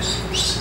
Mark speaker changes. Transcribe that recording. Speaker 1: Jesus.